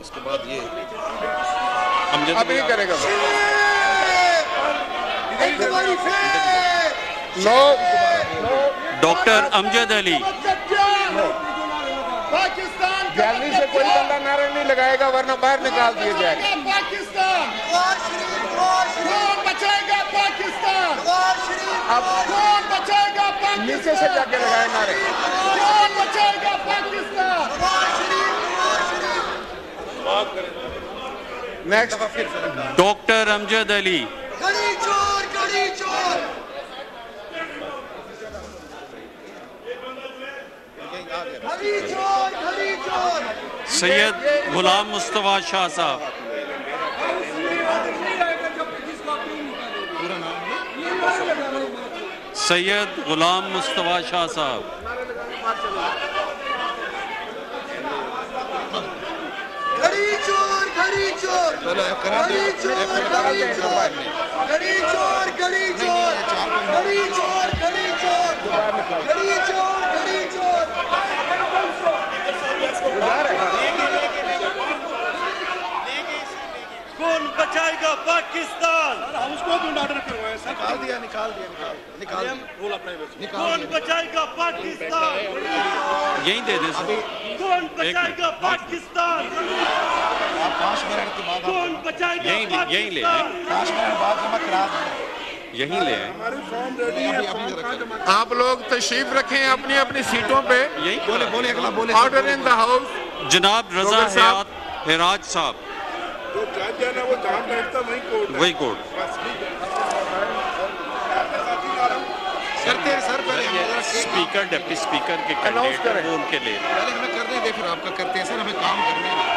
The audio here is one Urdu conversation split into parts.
اس کے بعد یہ اب یہ کرے گا نو۔ ڈاکٹر امجد علی۔ پاکستان گیلری سے کوئی بندہ نعرہ نہیں لگائے گا ورنہ باہر نکال دیے جائے۔ گا پاکستان کون بچائے گا پاکستان؟ اب کون بچائے گا پاکستان؟ نیچے سے جا کے لگائے نعرے۔ کون بچائے گا پاکستان؟ نیکسٹ ڈاکٹر امجد علی سید غلام مصطفیٰ شاہ صاحب۔ سید غلام مصطفیٰ شاہ صاحب۔ چور! گھڑی چور گھڑی چور! گھڑی چور گھڑی چور! گھڑی چور گھڑی چور! گھڑی چور گھڑی چور! کون بچائے گا پاکستان؟ نکال دیا نکال دیا نکال دیا کون بچائے گا پاکستان؟ یہیں دے دیں۔ کون بچائے گا پاکستان؟ آپ پانچ منٹ کے بعد یہیں لے- یہیں لے پانچ منٹ بعد جمع کرا یہیں لے آپ لوگ تشریف رکھیں اپنی اپنی سیٹوں پہ۔ یہیں۔ بولے بولے اگلا بولے۔ آرڈر ان دا ہاؤس جناب رضا۔ حیات حراج صاحب۔ جو جج ہے نا وہ جہاں بیٹھتا وہیں کوٹ ہے۔ وہی کوٹ۔ کرتے ہیں سر پہلے اسپیکر ڈپٹی اسپیکر کے کینڈیڈیٹ کریں۔ وہ ان کے لیں پہلے ہمیں کرنے دیں پھر آپ کا کرتے ہیں۔ سر ہمیں کام کرنے دیں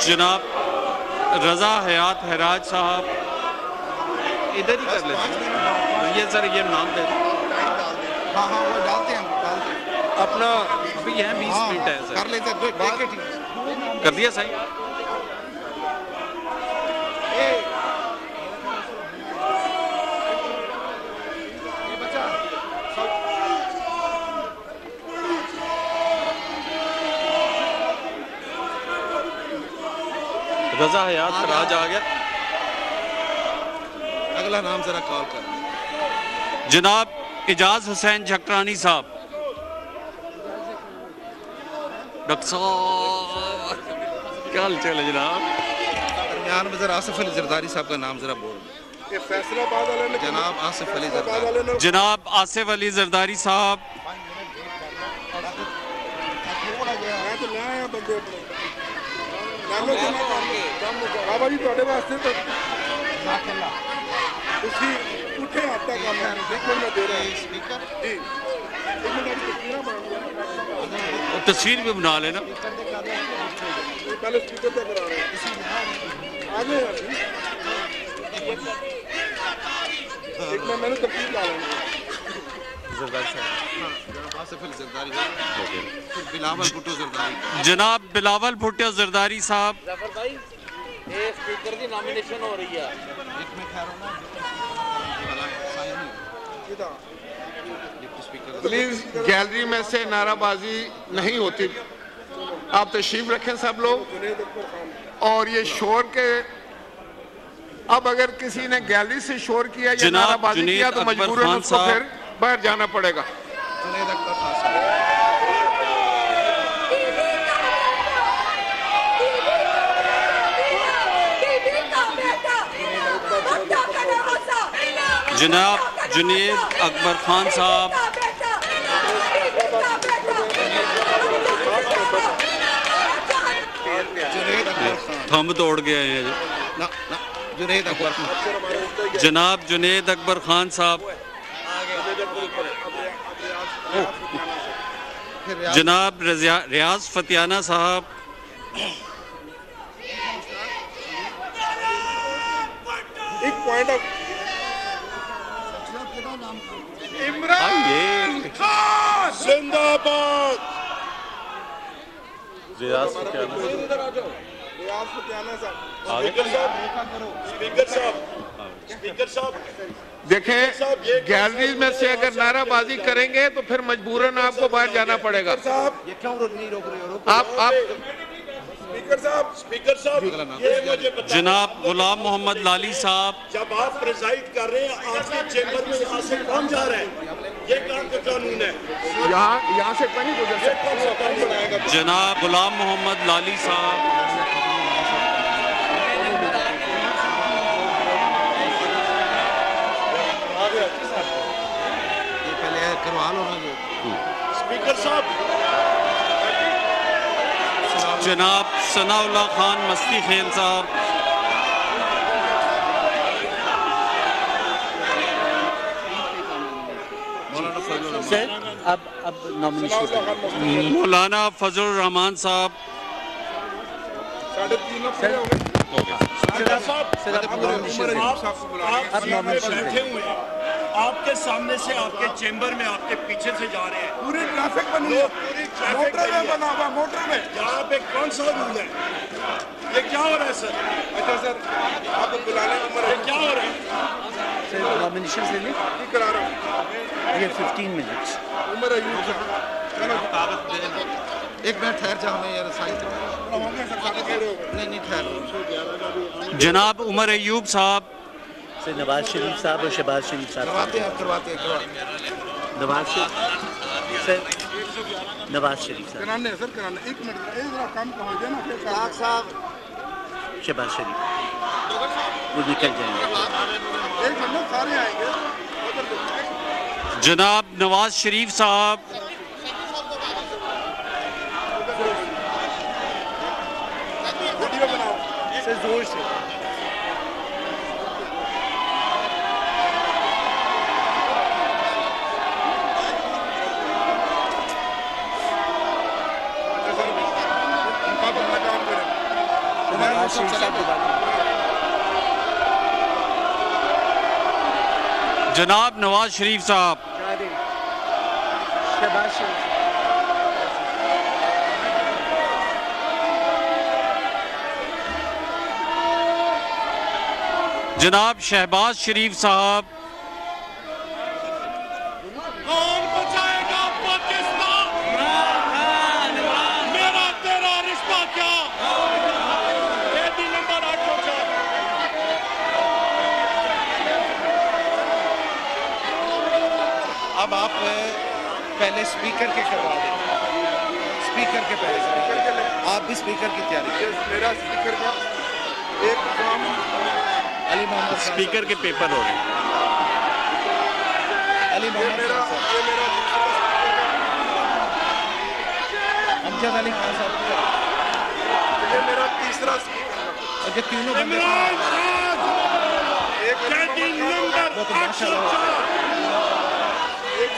جناب رضا حیات حراج صاحب ادھر ہی کر لیتے ہیں۔ یہ سر یہ نام دے دیں۔ ہاں ہاں وہ ڈالتے ہیں ہیں۔ اپنا ابھی یہ بیس ہاں منٹ ہے۔ کر سر لیتے ہیں۔ دو- دیکھ کے ٹھیک کر دیا صحیح؟ رضا حیات حراج آ گیا۔ اگلا نام ذرا کال کر۔ جناب اجاز حسین جھکرانی صاحب۔ ڈاکٹر صاحب کیا حال چال ہے جناب؟ درمیان میں ذرا آصف علی زرداری صاحب کا نام ذرا بول۔ جناب آصف علی زرداری۔ جناب آصف علی زرداری صاحب۔ ਬਾਬਾ ਜੀ ਤੁਹਾਡੇ ਵਾਸਤੇ ਤਾਂ ਮਾਸ਼ਾਅੱਲਾ ਤੁਸੀਂ ਉੱਠੇ ਹੱਥ زرداری پھر بلاول بھٹو زرداری جناب بلاول بھٹو زرداری صاحب۔ ظفر بھائی یہ کی نامینیشن ہو رہی ہے۔ ایک پلیز گیلری میں سے نعرہ بازی نہیں ہوتی۔ آپ تشریف رکھیں سب لوگ۔ اور یہ شور کے اب اگر کسی نے گیلری سے شور کیا یا جناب نعرہ بازی جنید کیا تو اکبر مجبوراً خان اس کو صاحب۔ پھر باہر جانا پڑے گا۔ جنید اکبر خان صاحب جناب جنید اکبر خان صاحب۔ تھم توڑ گئے ہیں۔ جنید اکبر خان۔ جناب جنید اکبر خان صاحب پھر ریاض جناب ریاض فتیانہ صاحب۔ ایک پوائنٹ آف آئیے۔ زندہ باد ریاض فتیانہ۔ ریاض فتیانہ صاحب۔ اسپیکر صاحب۔ اسپیکر صاحب۔ سپیکر صاحب دیکھیں گیلریز میں سے اگر نعرہ بازی کریں گے تو پھر مجبوراً آپ کو باہر جانا پڑے گا۔ جناب غلام محمد لالی صاحب۔ جب آپ پریزائیڈ کر رہے ہیں آپ کے چیمبر میں یہاں سے کون جا رہے ہیں یہ کہاں کا قانون ہے؟ یہاں سے جناب غلام محمد لالی صاحب ہونا سپیکر صاحب۔ جناب ثناء اللہ خان مستی خیل صاحب۔ اب اب نامنیشن مولانا فضل الرحمان صاحب۔ صاحب اب صاحب اب صاحب آپ کے سامنے سے آپ کے چیمبر میں آپ کے پیچھے سے جا رہے ہیں پوری ٹرافک بنی ہے موٹر میں بنا ہوا موٹر میں یہاں پہ کون سا رول ہے یہ کیا ہو رہا ہے سر اچھا سر آپ کو بلانے نمبر ہے کیا ہو رہا ہے سر نامنیشن سے لیں ٹھیک کرا رہا ہوں یہ ففٹین منٹس عمر ایوب طاقت دے دینا ایک منٹ ٹھہر جا ہمیں یار سائز نہیں جناب عمر ایوب صاحب سے نواز شریف صاحب اور شہباز شریف صاحب۔ کرواتے ہیں کرواتے ہیں نواز شریف سر نواز شریف صاحب۔ کرانے سر کرانے ایک منٹ ایک ذرا کام پہنچ جائے نا پھر صاحب صاحب۔ شہباز شریف۔ وہ نکل جائیں گے۔ ایک منٹ سارے آئیں گے۔ جناب نواز شریف صاحب۔ زور سے۔ جناب نواز شریف صاحب جناب شہباز شریف صاحب اب آپ پہلے سپیکر کے کروا دیں۔ سپیکر کے پہلے آپ بھی سپیکر کی تیاری میرا سپیکر کا ایک کام علی محمد سپیکر کے پیپر ہو رہے علی محمد امجد علی خان صاحب۔ یہ میرا تیسرا سپیکر تینوں بندے ایک نمبر 804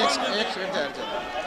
ex, ex, ex,